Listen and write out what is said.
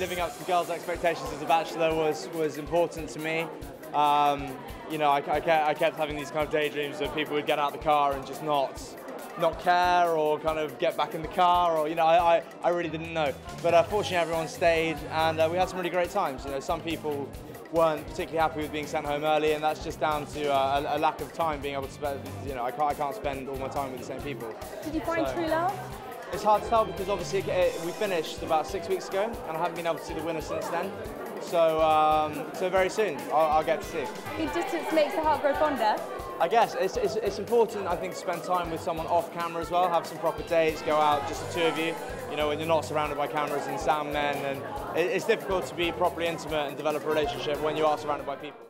living up to the girls' expectations as a bachelor was was important to me. Um, you know, I, I, kept, I kept having these kind of daydreams that people would get out of the car and just not not care or kind of get back in the car or you know I, I, I really didn't know. But uh, fortunately everyone stayed and uh, we had some really great times. You know some people weren't particularly happy with being sent home early and that's just down to uh, a, a, lack of time being able to spend you know I can't, I can't spend all my time with the same people. Did you find so, true love it's hard to tell because obviously we finished about six weeks ago and I haven't been able to see the winner since then. So um, so very soon I'll, I'll get to see. The distance makes the heart grow fonder? I guess it's, it's, it's, important, I think, to spend time with someone off camera as well, have some proper dates, go out, just the two of you, you know, when you're not surrounded by cameras and sound men, and it's difficult to be properly intimate and develop a relationship when you are surrounded by people.